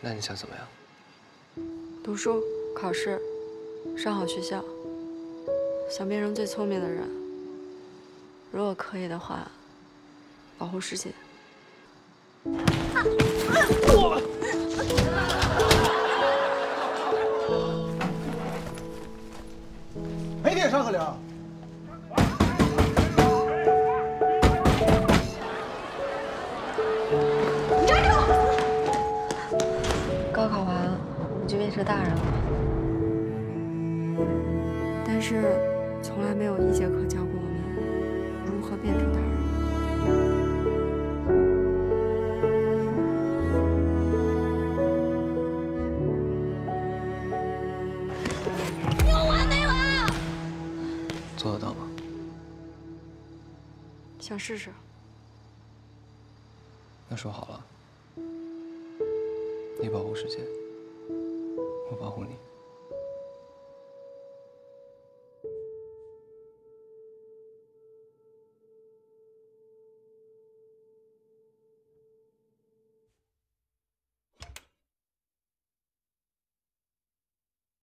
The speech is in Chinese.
那你想怎么样？读书、考试，上好学校，想变成最聪明的人。如果可以的话，保护世界。没给上课铃。我就变成大人了。但是，从来没有一节课教过我们如何变成大人。有完没完？做得到吗？想试试。那说好了，你保护世界，我保护你。